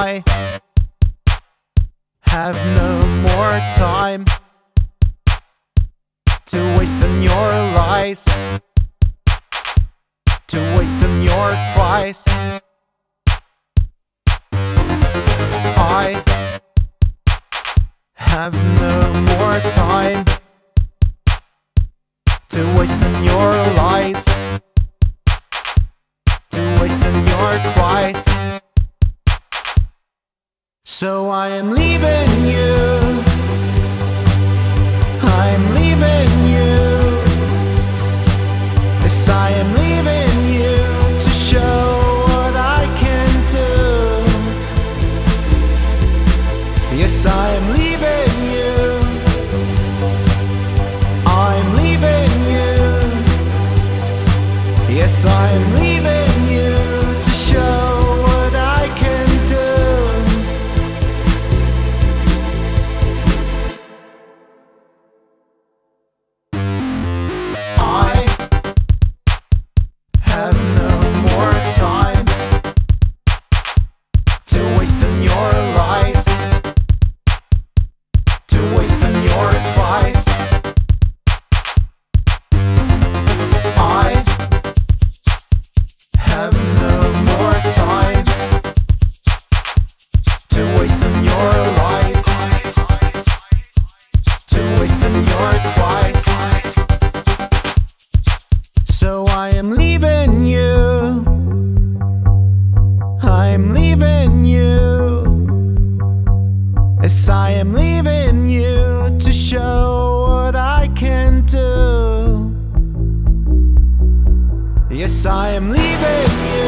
I have no more time to waste on your lies, to waste on your cries. I have no more time to waste on your lies. So I am leaving you. I'm leaving you. Yes, I am leaving you to show what I can do. Yes, I am leaving. I am leaving you to show what I can do. Yes, I am leaving you.